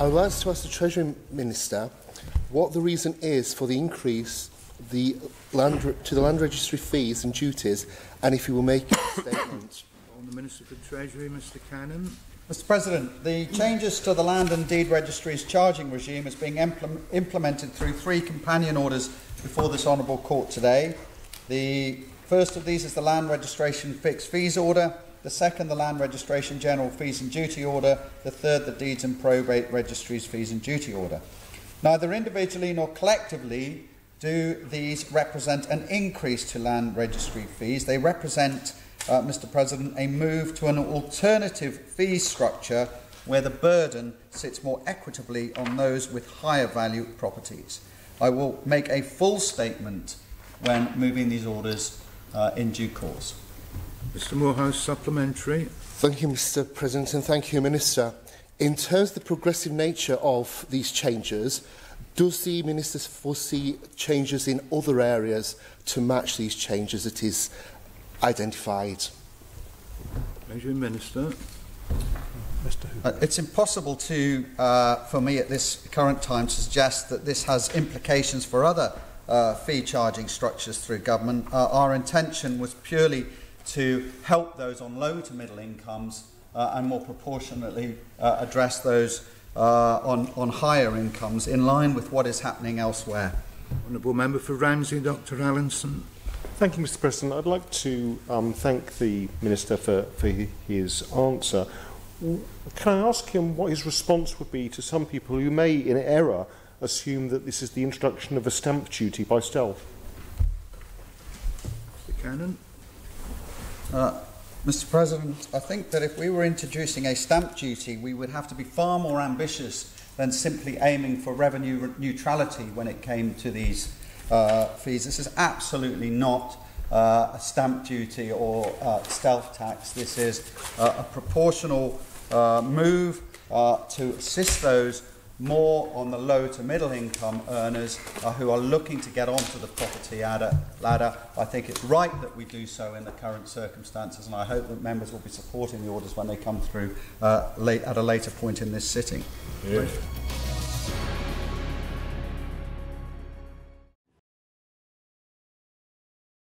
I would like to ask the Treasury Minister what the reason is for the increase the land, to the land registry fees and duties and if he will make a statement. On the Minister for Treasury, Mr Cannon. Mr President, the changes to the Land and Deed Registry's charging regime is being impl implemented through three companion orders before this Honourable Court today. The first of these is the Land Registration Fixed Fees Order, the second the Land Registration General Fees and Duty Order, the third the Deeds and Probate Registry's Fees and Duty Order. Neither individually nor collectively do these represent an increase to land registry fees. They represent, uh, Mr President, a move to an alternative fee structure where the burden sits more equitably on those with higher value properties. I will make a full statement when moving these orders uh, in due course. Mr Moorhouse, supplementary. Thank you, Mr President, and thank you, Minister. In terms of the progressive nature of these changes, does the Minister foresee changes in other areas to match these changes that is identified? Treasury Minister. Uh, it's impossible to, uh, for me at this current time, to suggest that this has implications for other uh, fee charging structures through government. Uh, our intention was purely to help those on low to middle incomes uh, and more proportionately uh, address those uh, on, on higher incomes in line with what is happening elsewhere. Honourable Member for Ramsey, Dr Allinson. Thank you, Mr President. I'd like to um, thank the Minister for, for his answer. Can I ask him what his response would be to some people who may, in error, assume that this is the introduction of a stamp duty by stealth? Mr Cannan. Uh, Mr President, I think that if we were introducing a stamp duty, we would have to be far more ambitious than simply aiming for revenue neutrality when it came to these uh, fees. This is absolutely not uh, a stamp duty or uh, stealth tax. This is uh, a proportional uh, move to assist those more on the low to middle income earners uh, who are looking to get onto the property ladder. I think it's right that we do so in the current circumstances, and I hope that members will be supporting the orders when they come through uh, late, at a later point in this sitting. Yeah.